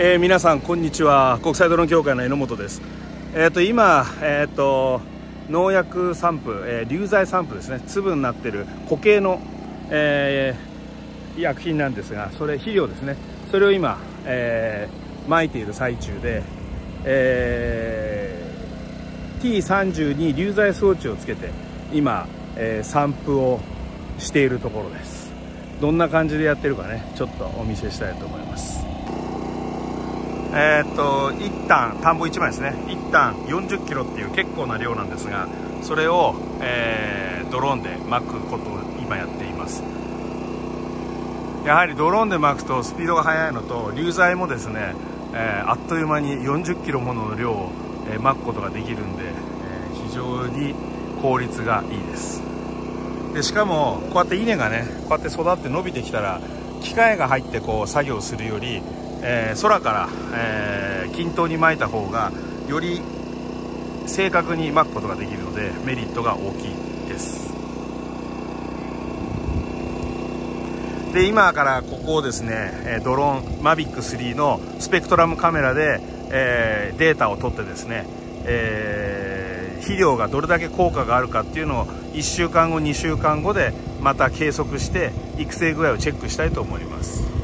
えー、皆さんこんにちは。国際ドローン協会の榎本です。え、ー、と今え、ー、と農薬散布、えー、流剤散布ですね。粒になってる固形の、えー、薬品なんですがそれ肥料ですね。それを今、えー、撒いている最中で、えー、T32 流剤装置をつけて今、えー、散布をしているところです。どんな感じでやってるかねちょっとお見せしたいと思います。えー、っと1旦田んぼ1枚ですね。1旦40キロっていう結構な量なんですがそれを、えー、ドローンで巻くことを今やっています。やはりドローンで巻くとスピードが速いのと流剤もですね、えー、あっという間に40キロもの量を、え巻くことができるんで、え非常に効率がいいです。でしかもこうやって稲がねこうやって育って伸びてきたら機械が入ってこう作業するよりえー、空から、えー、均等に巻いた方がより正確に巻くことができるのでメリットが大きいです。で今からここをですねドローンマビック3のスペクトラムカメラで、えー、データを取ってですね、えー、肥料がどれだけ効果があるかっていうのを1週間後2週間後でまた計測して育成具合をチェックしたいと思います。